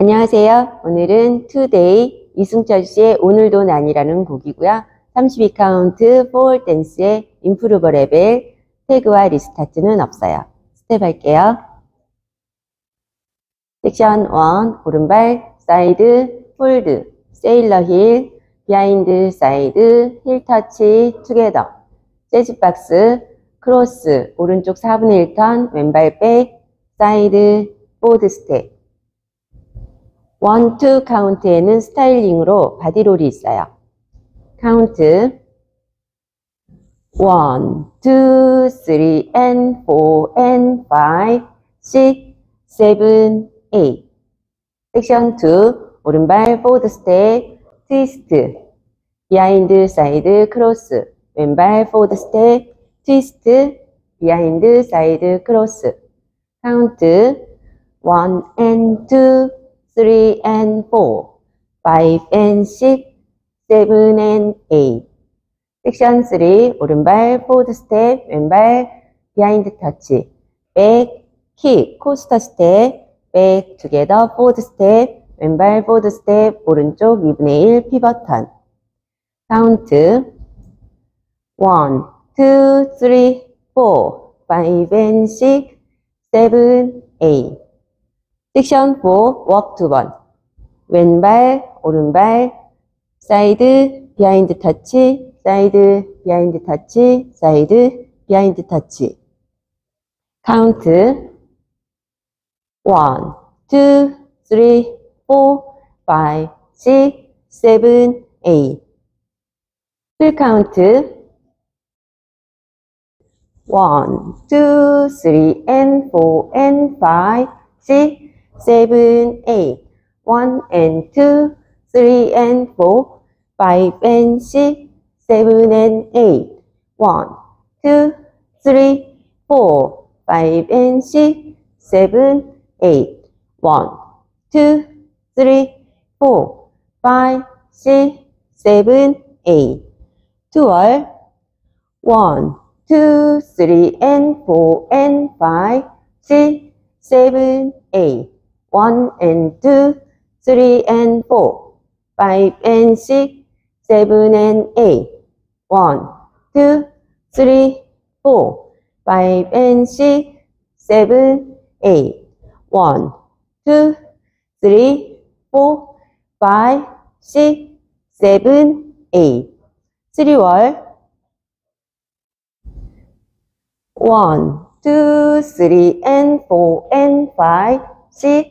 안녕하세요. 오늘은 Today 이승철 씨의 오늘도 난이라는 곡이고요. 32카운트 four wall 댄스의 improver 레벨 태그와 restart는 없어요. 스텝 할게요. 섹션 1 오른발 side hold sailor heel behind side heel touch together jazz box cross 오른쪽 4분의 1턴 왼발 back side forward step one, two 카운트에는 스타일링으로 body roll이 있어요. 카운트 one, two, three, and, four, and, five, six, seven, eight 섹션 2 오른발 forward step twist behind side cross 왼발 forward step twist behind side cross 카운트 1 and 2 three and four, five and six, seven and eight. 섹션 3 오른발 forward step 왼발 behind touch back, kick, coaster step back, together forward step 왼발 forward step 오른쪽 2분의 1 pivot turn. 카운트 1, 2, 3, 4, 5 and 6, 7, 8 섹션 4 walk 두 번. 왼발, 오른발, side, behind touch, side, behind touch, side, behind touch. 카운트 1, 2, 3, 4, 5, 6, 7, 8. 풀 카운트 1, 2, 3, and 4, and 5, 6, 7, 8, 1 and 2, 3 and 4, 5 and 6, 7 and 8, 1, 2, 3, 4, 5 and 6, 7, 8, 1, 2, 3, 4, 5, 6, 7, 8, 1, 2, 3, and 4, and 5, 6, 7, 8. One and two, three and four, five and six, seven and eight, one, two, three, four, five and six, seven, eight, one, two, three, four, five, six, seven, eight. 3월 one, two, three, and four, and five, six,